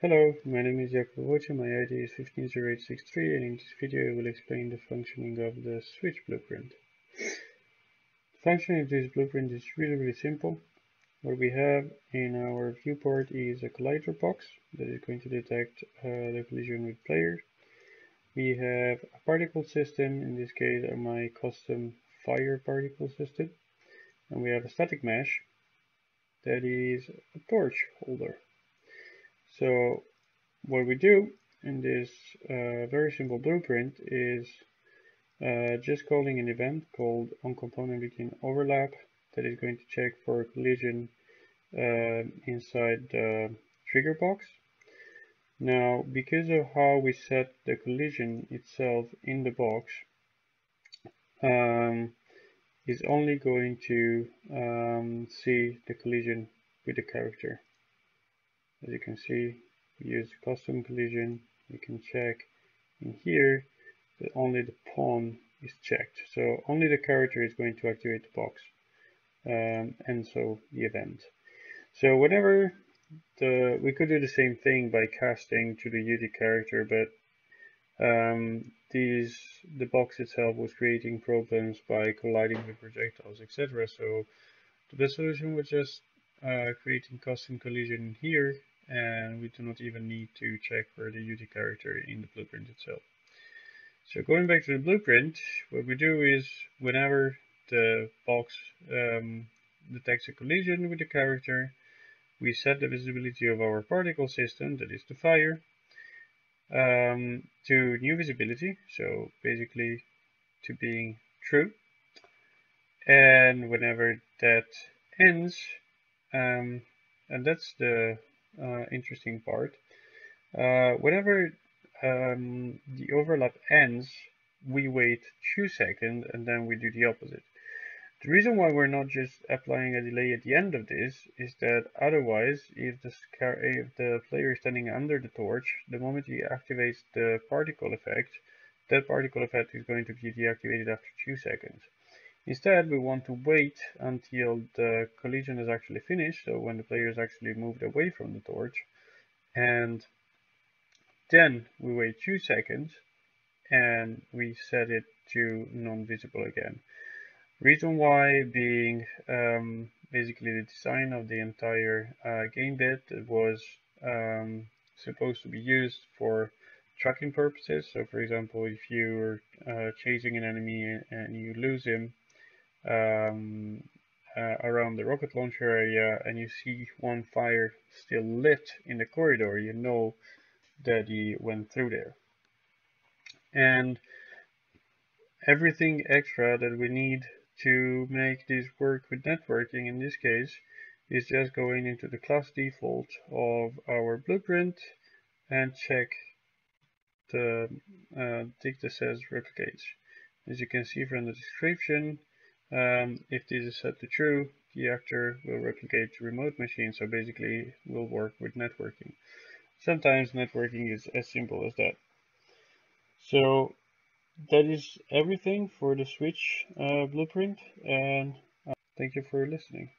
Hello, my name is Jacopo Voce, my ID is 150863 and in this video I will explain the functioning of the switch blueprint. The functioning of this blueprint is really really simple. What we have in our viewport is a collider box that is going to detect uh, the collision with players. We have a particle system, in this case my custom fire particle system. And we have a static mesh that is a torch holder. So what we do in this uh, very simple blueprint is uh, just calling an event called onComponentBegin overlap that is going to check for collision uh, inside the trigger box. Now, because of how we set the collision itself in the box, um, is only going to um, see the collision with the character. As you can see, we use custom collision. You can check in here that only the pawn is checked. So only the character is going to activate the box. Um, and so the event. So whenever the, we could do the same thing by casting to the UT character, but um, these, the box itself was creating problems by colliding with projectiles, etc. So the best solution was just uh, creating custom collision here and we do not even need to check for the UT character in the blueprint itself. So going back to the blueprint, what we do is whenever the box um, detects a collision with the character, we set the visibility of our particle system, that is the fire, um, to new visibility, so basically to being true. And whenever that ends, um, and that's the interesting part. Uh, whenever um, the overlap ends, we wait two seconds and then we do the opposite. The reason why we're not just applying a delay at the end of this is that otherwise, if the, if the player is standing under the torch, the moment he activates the particle effect, that particle effect is going to be deactivated after two seconds. Instead, we want to wait until the collision is actually finished, so when the player is actually moved away from the torch, and then we wait two seconds and we set it to non-visible again. Reason why being um, basically the design of the entire uh, game bit was um, supposed to be used for tracking purposes. So for example, if you're uh, chasing an enemy and you lose him, um, uh, around the rocket launcher area and you see one fire still lit in the corridor, you know that he went through there. And everything extra that we need to make this work with networking in this case is just going into the class default of our blueprint and check the uh, that says replicates. As you can see from the description, um, if this is set to true, the actor will replicate to remote machine, so basically will work with networking. Sometimes networking is as simple as that. So that is everything for the switch uh, blueprint, and uh, thank you for listening.